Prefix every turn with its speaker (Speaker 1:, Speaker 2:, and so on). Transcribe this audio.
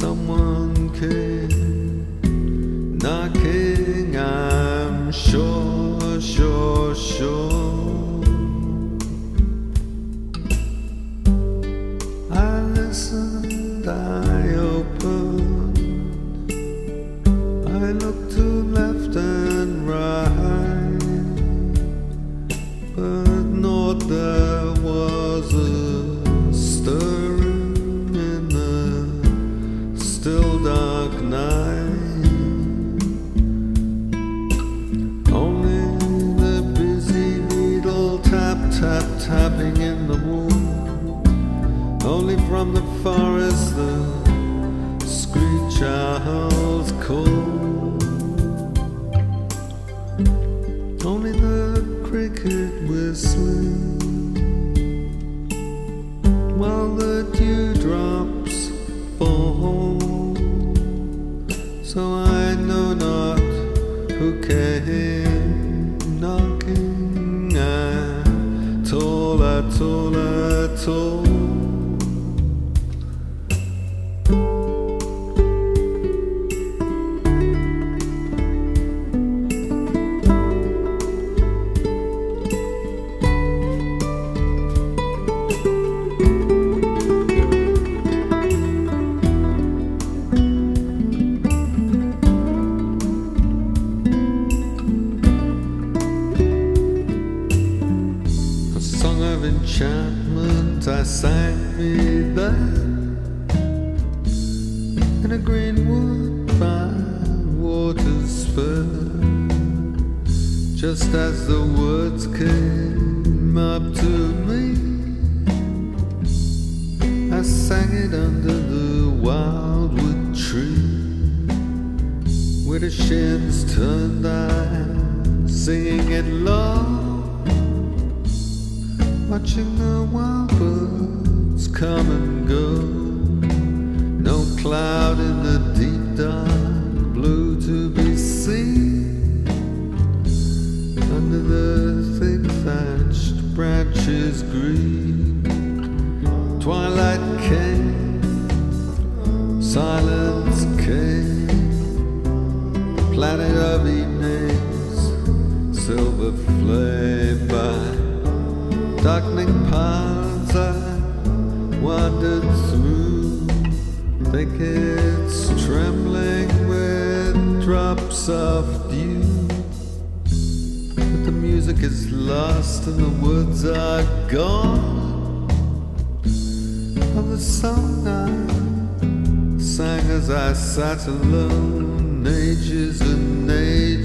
Speaker 1: Someone came tapping in the wall. Only from the forest the screech owls call. Only the cricket whistling atol, atol, atol enchantment I sang me then in a green wood by water's fair. Just as the words came up to me, I sang it under the wildwood tree. Widdershins turned, I singing it low. Watching the wild birds come and go. No cloud in the deep dark blue to be seen. Under the thick thatched branches green. Twilight came, silence came. Planet of evenings, silver flame paths I wandered through, thickets trembling with drops of dew. But the music is lost and the woods are gone. Of the song I sang as I sat alone, ages and ages